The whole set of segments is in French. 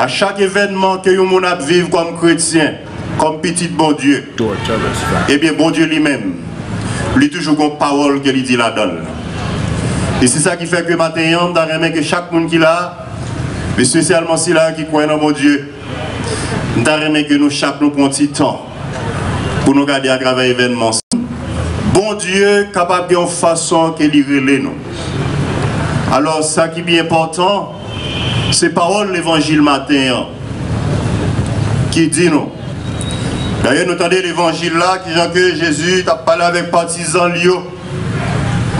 À chaque événement que nous monde vivre comme chrétien, comme petit bon Dieu, eh bien, bon Dieu lui-même, lui toujours une parole qu'il dit là-dedans. Et c'est ça qui fait que maintenant, dans que chaque monde qui l'a, mais spécialement si là qui croit dans mon Dieu, nous que nous chaque nous prend temps pour nous garder à travers l'événement. Bon Dieu capable de façon qu'il relève nous. Alors ça qui est bien important, c'est parole l'évangile matin qui dit nous. D'ailleurs, nous entendons l'évangile là qui dit que Jésus a parlé avec partisans liés.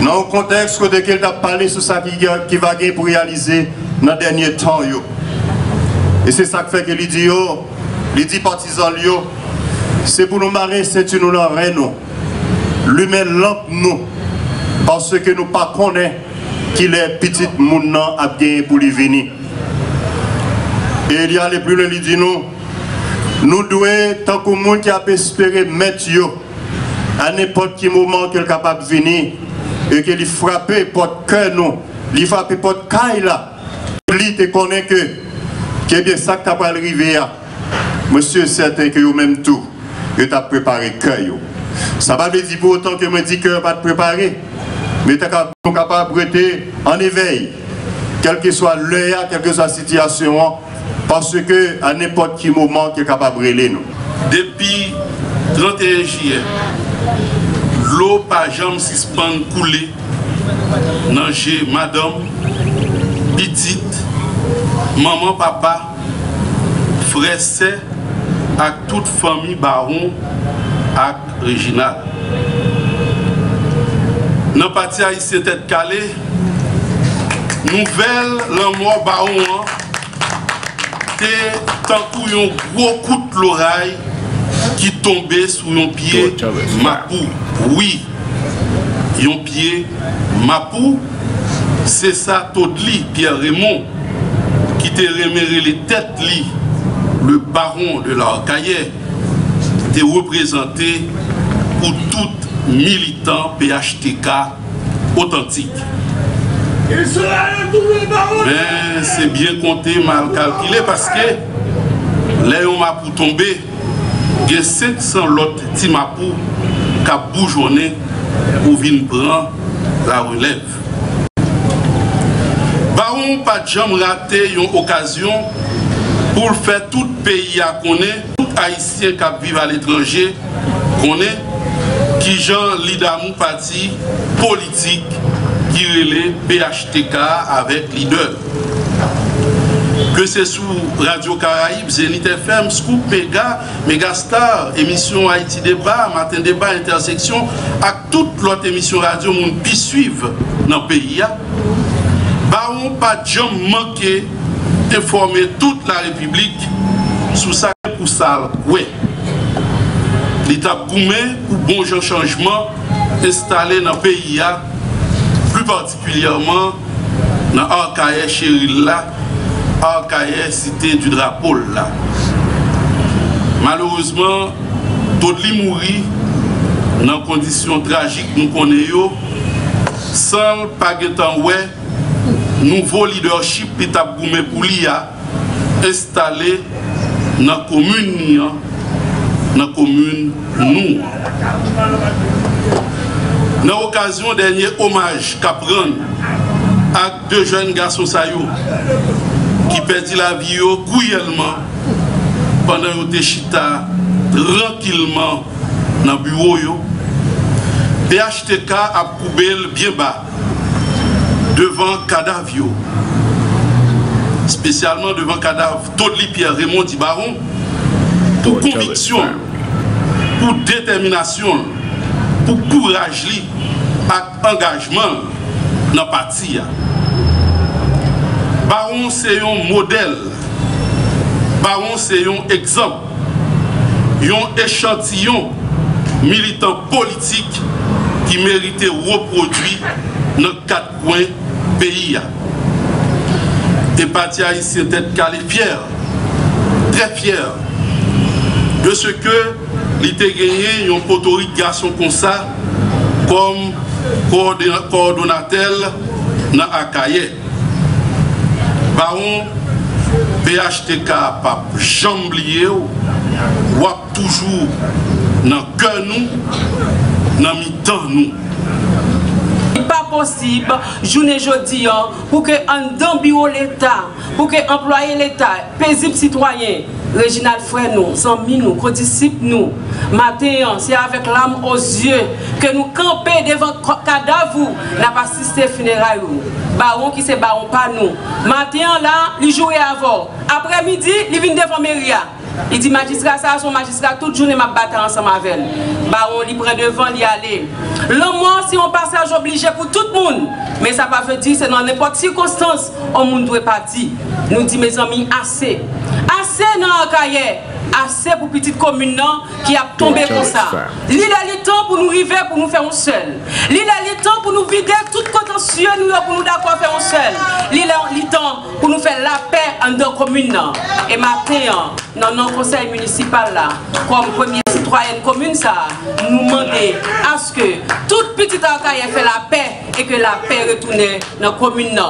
Dans le contexte de qu'il a parlé sur ça qui, qui va pour réaliser dans le dernier temps. Et c'est ça qui fait que lui dit, il dit partisans liés, c'est pour nous marrer, c'est nous l'en nous. Lui-même lampe nous. Parce que nous ne connaissons qu'il est petit monde à bien pour lui venir. Et il y a les plus loin, il dit nous, nous devons, tant que monde qui a espéré mettre à n'importe quel moment qu'il est capable de venir, et qu'il frappe pour cœur nous, il frappe pour caille là, il te connaît que, que bien ça qui t'a pas arrivé, monsieur certain que vous même tout, tu as préparé cœur. Ça va veut dire pour autant que je dis que pas te préparer, mais tu es capable de en éveil, quel que soit l'heure, quelle que soit la situation, parce que à n'importe quel moment, tu es capable de nous. Depuis 31 juillet, l'eau pas jamais suspend couler dans madame, petite, maman, papa, frère, à toute famille baron et régional. Dans le parti haïtien tête calée, nouvelle l'amour baron tant un gros coup de l'oreille qui tombait sous un pied Mapou. Oui, un pied Mapou, c'est ça Todli, Pierre Raymond, qui t'a remiré les têtes le baron de l'Arcaillet, était représenté pour tout militant PHTK authentique. Mais c'est bien compté, mal calculé, parce que là où m'a pour tomber, il y a 500 autres Timapou qui ont bourgeonné pour venir prendre la relève. Baron pas jamais raté une occasion pour faire tout pays à connaître, tout haïtien qui vivent à l'étranger connaît qui Jean Lidamou parti politique qui relève PHTK avec leader. Que c'est sous Radio Caraïbes, Zenith FM, Scoop Mega, Megastar, émission Haïti Débat, Matin Débat, Intersection, à toute l'autre émission radio, monde puis suivre dans le pays. Bah, on pas jamais manqué d'informer toute la République sous ça pour ça. Oui. L'État Goumé pour bon changement installé dans le pays plus particulièrement dans Arcaïe Chéril là, cité du drapeau là. Malheureusement, Todli mourit dans conditions tragiques nous connaissons sans pas nouveau leadership Goumé pour l'IA installé dans la commune dans la commune nous dans l'occasion dernier hommage qu'a prendre à deux jeunes garçons qui perdent la vie cruellement pendant qu'ils chita tranquillement dans le bureau. PHTK a coupé bien bas devant cadavre, spécialement devant cadavre Todli Pierre Raymond Baron, pour conviction, pour détermination pour courage et engagement dans le parti. Baron, c'est un modèle. Baron, c'est un exemple. Un échantillon militant politique qui méritait reproduit dans quatre coins pays. Et parti haïtien tête calé fier, très fier de ce que il a gagné un poteau garçon comme ça, comme coordonnateur dans Akaye. Baron PHTK pas jamblier ou toujours dans cœur nous, dans mi-temps nous. Pas possible, journée jeudi, pour que un l'État, pour que employé l'État, paisible citoyen, Réginal frère nous, amis nous, co-disciples nous, matin, c'est avec l'âme aux yeux que nous campons devant cadavre, n'a pas assisté funérailles. Baron qui c'est baron pas nous. Matin là, il jouait avant. Après-midi, il vient devant Méria. Il dit magistrat, ça, son magistrat, toute journée m'a battu ensemble avec elle. Baron, il prend devant, il aller. L'homme, si on passage obligé pour tout le monde, mais ça ne veut dire c'est dans n'importe circonstance, on ne doit pas dire. Nous dit mes amis, assez. Assez dans cahier assez pour petite commune qui a tombé comme ça. Il a le temps pour nous arriver pour nous faire un seul. Il a le temps pour nous vider tout contentieux nous pour nous d'accord faire un seul. Il a le temps pour nous faire la paix en deux communes. Et maintenant, dans notre conseil municipal là, comme premier citoyen commune ça, nous demander à ce que toute petite arcaille fait la paix et que la paix retourne dans la commune.